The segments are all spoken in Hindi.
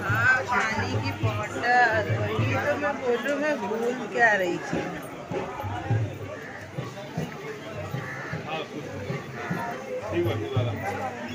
हाँ, पानी की बॉटल वही तो मैं बोलूँ मैं भूल क्या रही थी ठीक है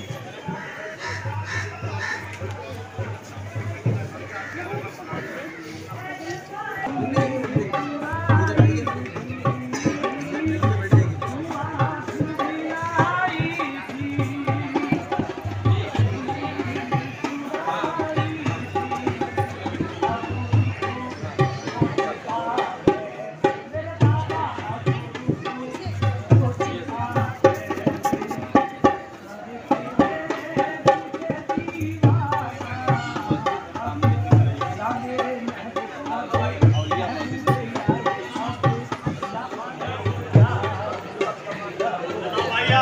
ठीक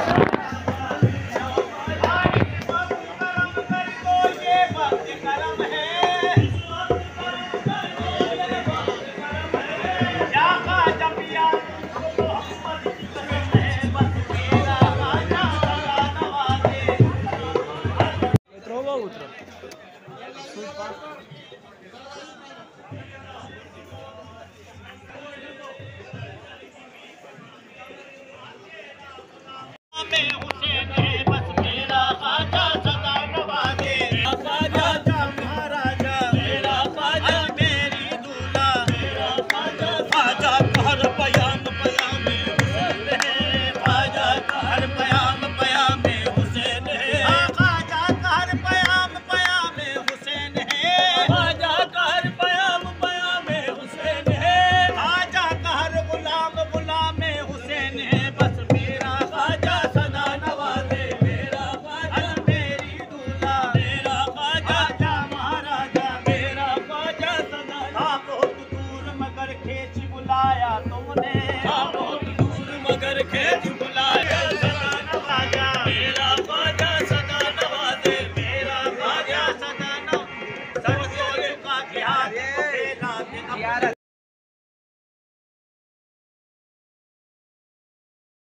स्वीट पास